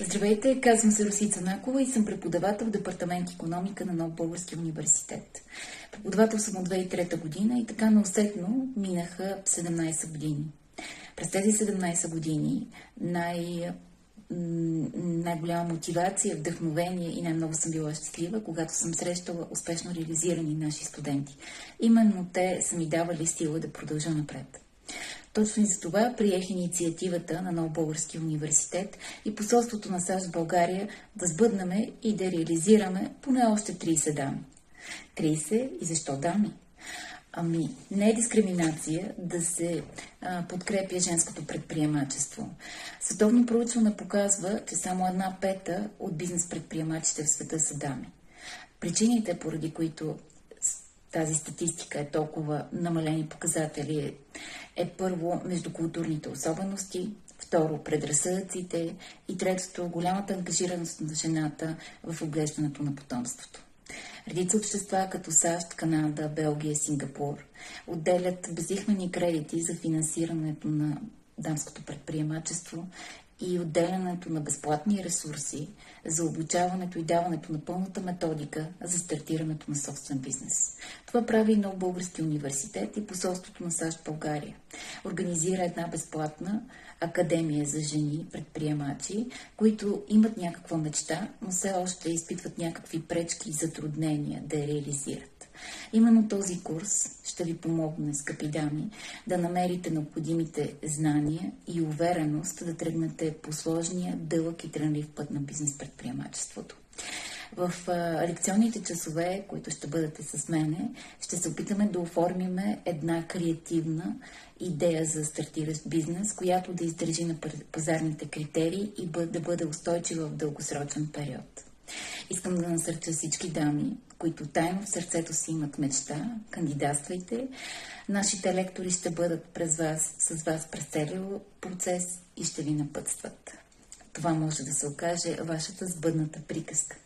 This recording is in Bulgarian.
Здравейте, казвам се Русица Накова и съм преподавател в Департамент економика на Нов Български университет. Преподавател съм от 2003 година и така неусетно минаха 17 години. През тези 17 години най- най-голяма мотивация, вдъхновение и най-много съм била щастлива, когато съм срещала успешно реализирани наши студенти. Именно те са ми давали сила да продължа напред. Точно и за това приех инициативата на Нов Български университет и посолството на САЩ България да сбъднаме и да реализираме поне още 30 дами. 30 и защо дами? Ами, не е дискриминация да се а, подкрепя женското предприемачество. Световно проучване показва, че само една пета от бизнес предприемачите в света са дами. Причините, поради които тази статистика е толкова намалени показатели, е първо междукултурните особености, второ предразсъдъците и третото голямата ангажираност на жената в отглеждането на потомството. Редица общества като САЩ, Канада, Белгия, Сингапур отделят безихмени кредити за финансирането на дамското предприемачество и отделянето на безплатни ресурси за обучаването и даването на пълната методика за стартирането на собствен бизнес. Това прави и нов български университет и посолството на САЩ България. Организира една безплатна академия за жени, предприемачи, които имат някаква мечта, но все още изпитват някакви пречки и затруднения да я реализират. Именно този курс ще ви помогне, скъпи дами, да намерите необходимите знания и увереност да тръгнете по сложния, дълъг и тренлив път на бизнес предприемачеството. В лекционните часове, които ще бъдете с мене, ще се опитаме да оформиме една креативна идея за стартиращ бизнес, която да издържи на пазарните критерии и да бъде устойчива в дългосрочен период. Искам да насърча всички дами, които тайно в сърцето си имат мечта, кандидатствайте. Нашите лектори ще бъдат през вас, с вас през целия процес и ще ви напътстват. Това може да се окаже вашата сбъдната приказка.